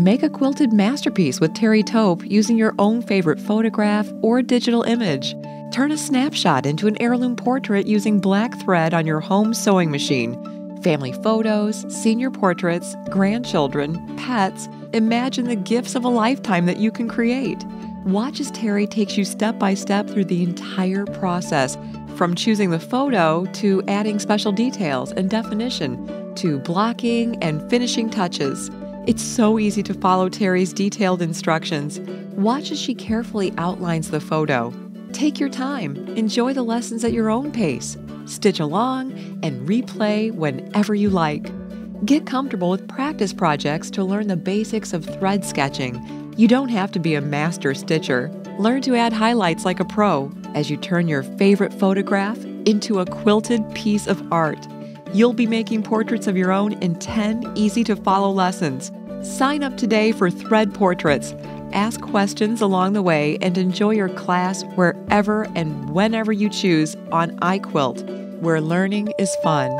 Make a quilted masterpiece with Teri Tope using your own favorite photograph or digital image. Turn a snapshot into an heirloom portrait using black thread on your home sewing machine. Family photos, senior portraits, grandchildren, pets, imagine the gifts of a lifetime that you can create. Watch as Teri takes you step by step through the entire process, from choosing the photo to adding special details and definition to blocking and finishing touches. It's so easy to follow Teri's detailed instructions. Watch as she carefully outlines the photo. Take your time, enjoy the lessons at your own pace, stitch along, and replay whenever you like. Get comfortable with practice projects to learn the basics of thread sketching you don't have to be a master stitcher. Learn to add highlights like a pro as you turn your favorite photograph into a quilted piece of art. You'll be making portraits of your own in 10 easy to follow lessons. Sign up today for Thread Portraits. Ask questions along the way and enjoy your class wherever and whenever you choose on iQuilt, where learning is fun.